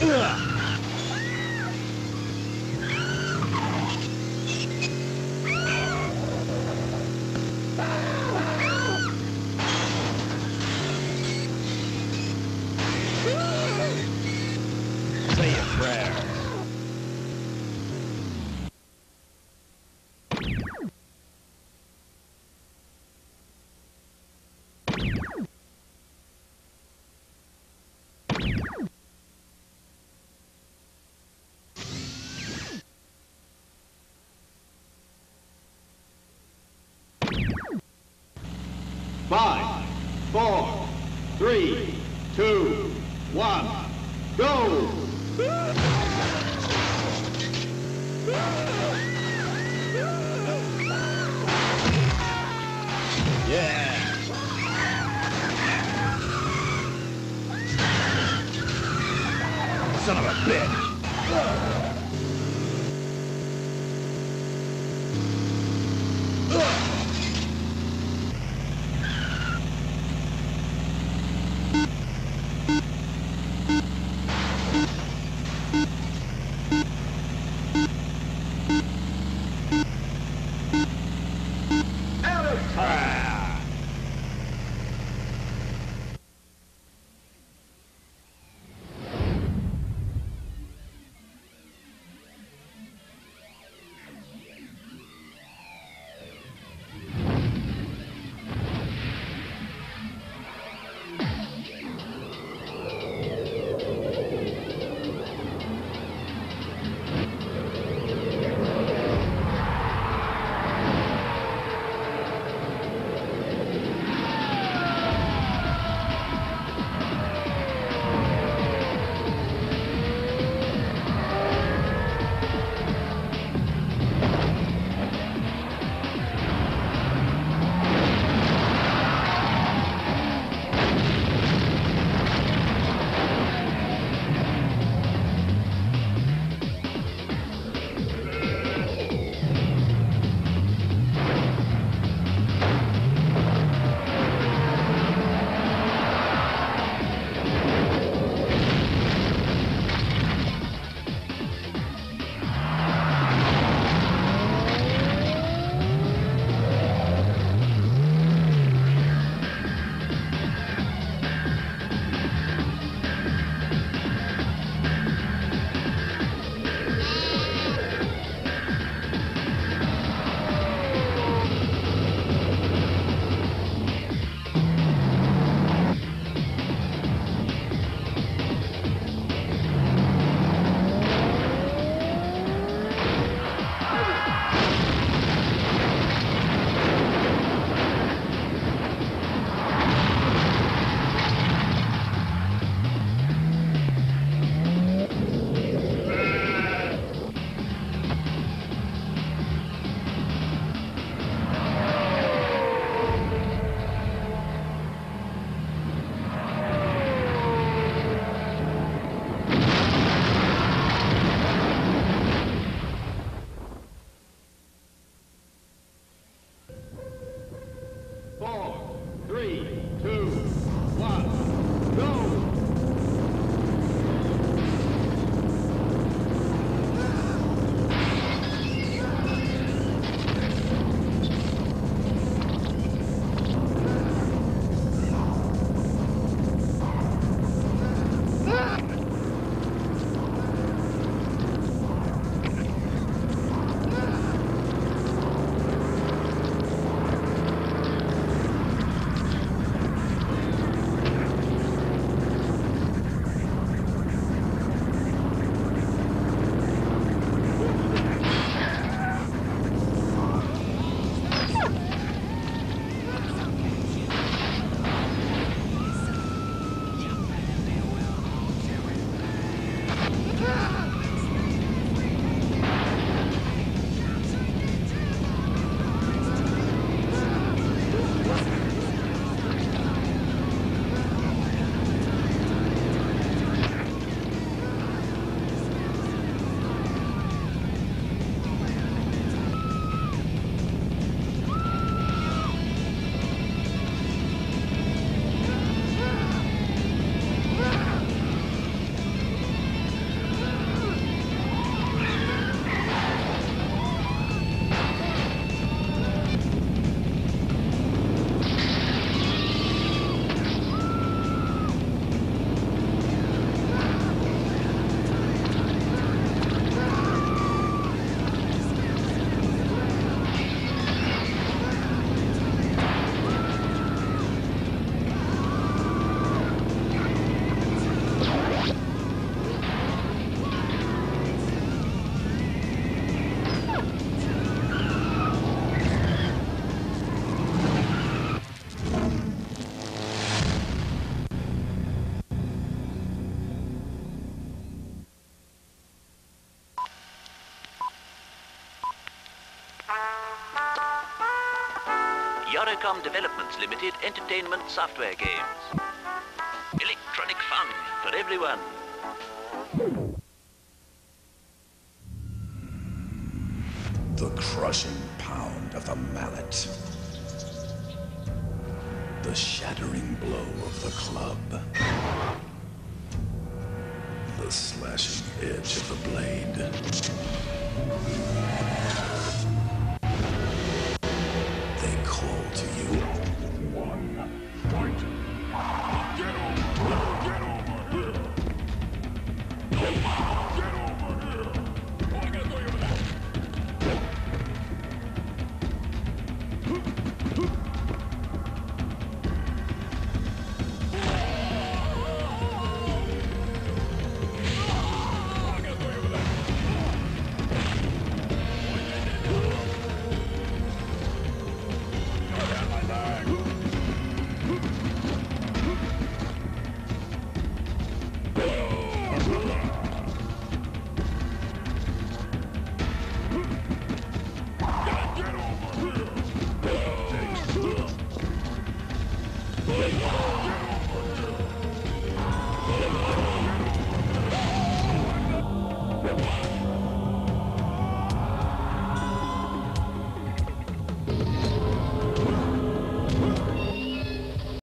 Ugh! Five, four, three, two, one, go! Yeah! Son of a bitch! Entercom Developments Limited entertainment software games. Electronic fun for everyone. The crushing pound of the mallet. The shattering blow of the club. The slashing edge of the blade. call to you. One, fight. Get over, get over here. Whoa!